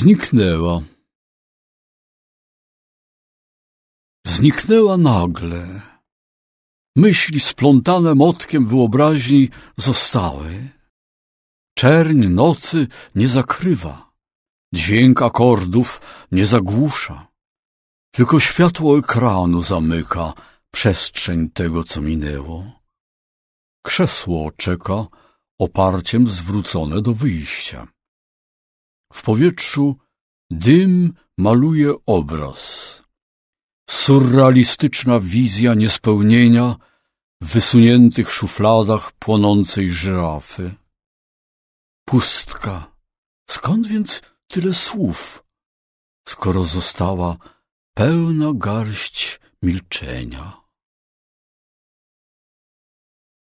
Zniknęła. Zniknęła nagle. Myśli splątane motkiem wyobraźni zostały. Czerń nocy nie zakrywa, dźwięk akordów nie zagłusza. Tylko światło ekranu zamyka przestrzeń tego, co minęło. Krzesło czeka, oparciem zwrócone do wyjścia. W powietrzu dym maluje obraz. Surrealistyczna wizja niespełnienia w wysuniętych szufladach płonącej żyrafy. Pustka. Skąd więc tyle słów, skoro została pełna garść milczenia?